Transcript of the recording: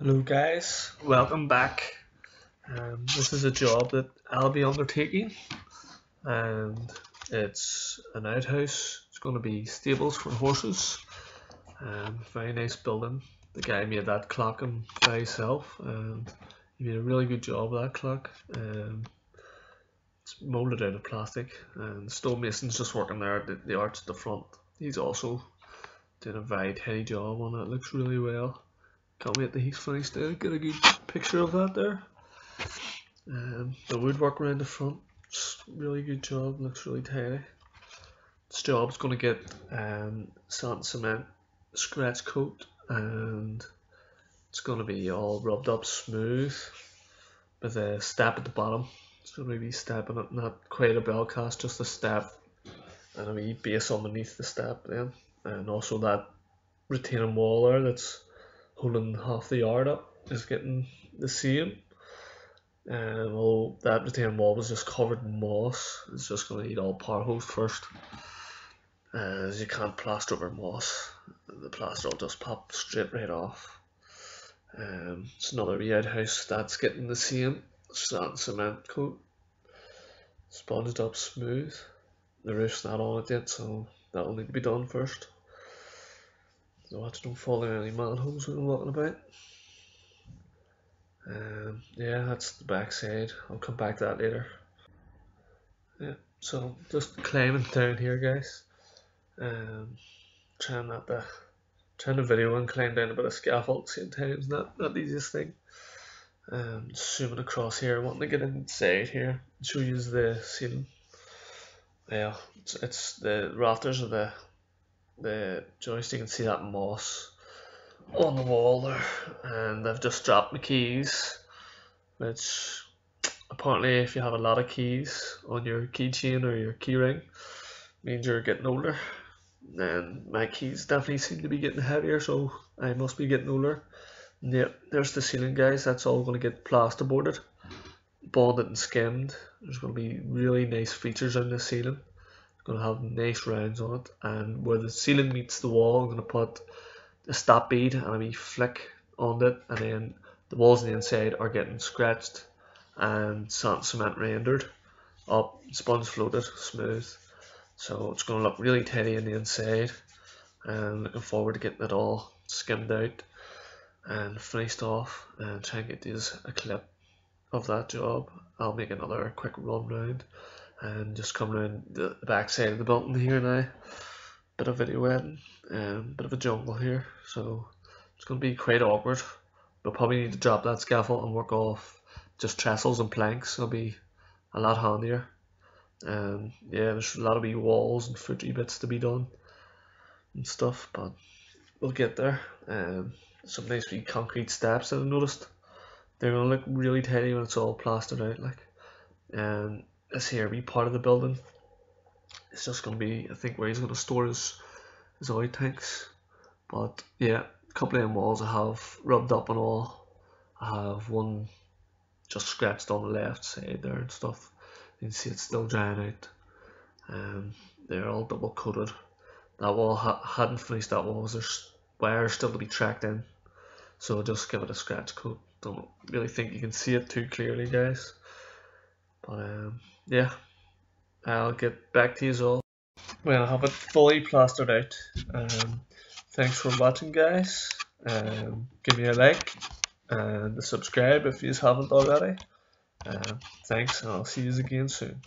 Hello guys, welcome back. Um, this is a job that I'll be undertaking and it's an outhouse. It's going to be stables for horses. Um, very nice building. The guy made that clock him by himself and he made a really good job of that clock. Um, it's moulded out of plastic and stonemason's just working there at the, the arch at the front. He's also doing a very tidy job on it. it looks really well. Can't wait till he's finished there. Get a good picture of that there. Um, the woodwork around the front, really good job. Looks really tidy. This job's going to get um, sand cement scratch coat and it's going to be all rubbed up smooth with a step at the bottom. It's going to be stepping it, not quite a bell cast, just a step and a wee base underneath the step then. And also that retaining wall there that's holding half the yard up is getting the same. And well, that retaining wall was just covered in moss. It's just going to need all power hose first. As you can't plaster over moss, the plaster will just pop straight right off. Um, it's another wee house that's getting the same sand cement coat, sponged up smooth. The roof's not on it yet, so that will need to be done first. So I don't fall in any manholes when I'm walking about. Um, yeah, that's the back side. I'll come back to that later. Yeah, so just climbing down here, guys. Um, trying not to trying to video and climb down a bit of scaffold same time not, not the easiest thing. Um, zooming across here, wanting to get inside here, show you the ceiling. Yeah, it's, it's the rafters of the the joists, and see that moss on the wall there and I've just dropped my keys which apparently if you have a lot of keys on your keychain or your keyring means you're getting older. And my keys definitely seem to be getting heavier so I must be getting older. Yep there's the ceiling guys. That's all going to get plasterboarded bonded and skimmed. There's going to be really nice features on the ceiling to have nice rounds on it and where the ceiling meets the wall I'm going to put a stop bead and a wee flick on it and then the walls on the inside are getting scratched and cement rendered up sponge floated smooth. So it's going to look really tidy on the inside and looking forward to getting it all skimmed out and finished off and try and get these a clip of that job. I'll make another quick run round and just come around the, back side of the building here now. Bit of video um, bit of a jungle here, so it's going to be quite awkward. We'll probably need to drop that scaffold and work off just trestles and planks. It'll be a lot handier. Um, yeah, there's a lot of wee walls and footry bits to be done and stuff, but we'll get there. Um, some nice wee concrete steps that I've noticed. They're gonna look really tidy when it's all plastered out, like. And this here wee part of the building. It's just going to be I think where he's going to store his his oil tanks. But yeah a couple of walls I have rubbed up and all. I have one just scratched on the left side there and stuff. You can see it's still drying out. Um, they're all double coated. That wall ha hadn't finished that wall there's wires still to be tracked in. So just give it a scratch coat. Don't really think you can see it too clearly guys but um, yeah, I'll get back to you all when I have it fully plastered out. Um, thanks for watching, guys. Um, give me a like and subscribe if you haven't already. Um, thanks, and I'll see you again soon.